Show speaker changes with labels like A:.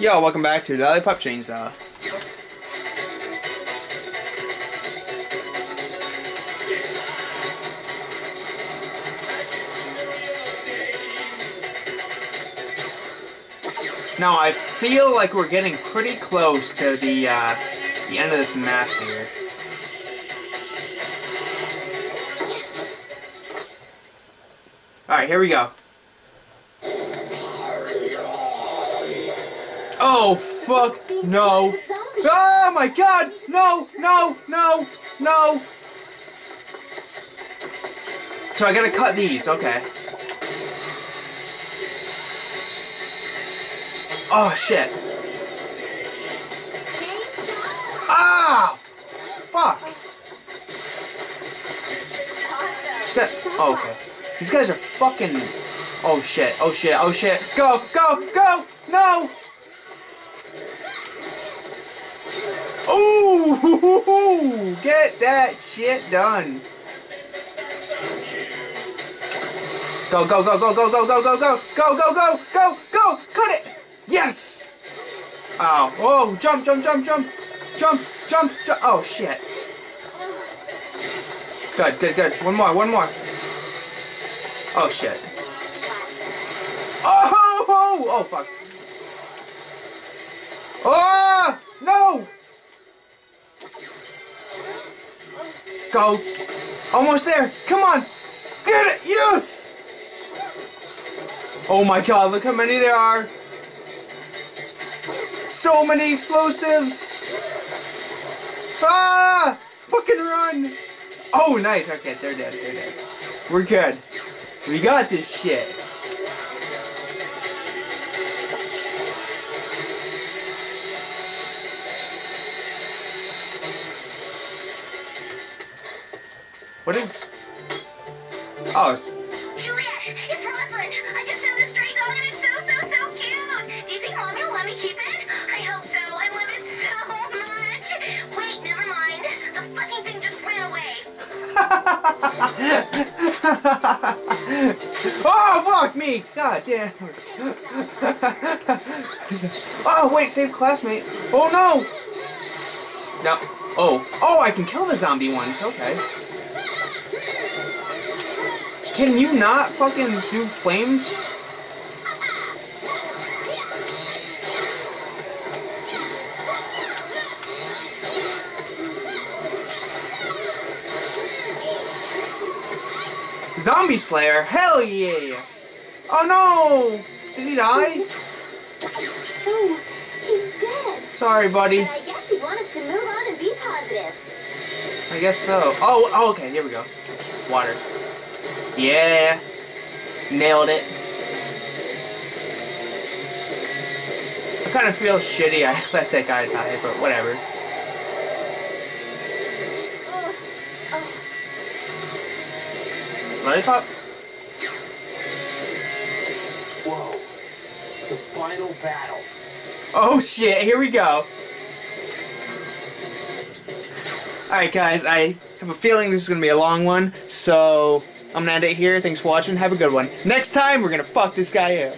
A: Yo, welcome back to Lollipop Chainsaw. Now I feel like we're getting pretty close to the uh, the end of this map here. All right, here we go. Oh fuck no! Oh my god! No! No! No! No! So I gotta cut these. Okay. Oh shit! Ah! Fuck! Step. Oh, okay. These guys are fucking. Oh shit! Oh shit! Oh shit! Go! Go! Go! No! Get that shit done. Go, go, go, go, go, go, go, go, go, go, go, go, go, go, cut it! Yes! Oh, oh, jump, jump, jump, jump, jump, jump, jump, oh shit. Good, good, good, one more, one more. Oh shit. Oh, oh, oh, fuck. Go. Almost there. Come on. Get it. Yes. Oh my god, look how many there are. So many explosives. Ah! Fucking run. Oh, nice. Okay, they're dead. They're dead. We're good. We got this shit. What is... Oh, it's...
B: Juliet, it's Rosalind. I just found this stray dog and it's so, so, so cute. Do you think mommy will let me keep it? I hope so. I love it so much. Wait, never mind. The fucking thing just ran away.
A: oh, fuck me! God damn. oh, wait, save classmate. Oh, no! No. Oh. Oh, I can kill the zombie ones. Okay. Can you not fucking do flames? Zombie Slayer? Hell yeah! Oh no! Did he die?
B: Oh, he's dead.
A: Sorry, buddy.
B: But I guess he wants us to move on and be positive.
A: I guess so. Oh, oh, okay, here we go. Water. Yeah. Nailed it. I kind of feel shitty I let that guy die, but whatever. Lollipop?
C: Whoa. The final battle.
A: Oh shit, here we go. Alright guys, I have a feeling this is gonna be a long one, so I'm gonna end it here. Thanks for watching, have a good one. Next time, we're gonna fuck this guy up.